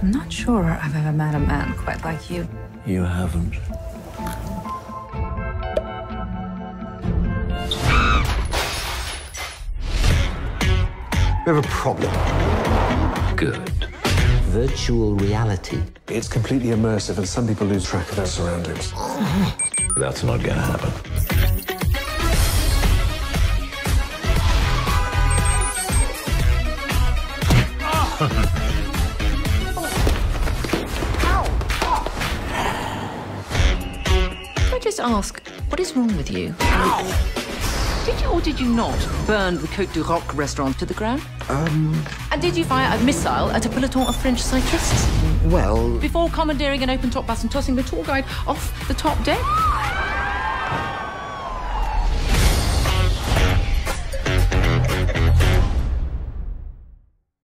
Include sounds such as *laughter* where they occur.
I'm not sure I've ever met a man quite like you. You haven't. We have a problem. Good. Virtual reality. It's completely immersive, and some people lose track of their surroundings. *laughs* That's not gonna happen. Can *laughs* I just ask, what is wrong with you? Did you or did you not burn the Côte du Roc restaurant to the ground? Um. And did you fire a missile at a peloton of French cyclists Well, before commandeering an open top bus and tossing the tour guide off the top deck?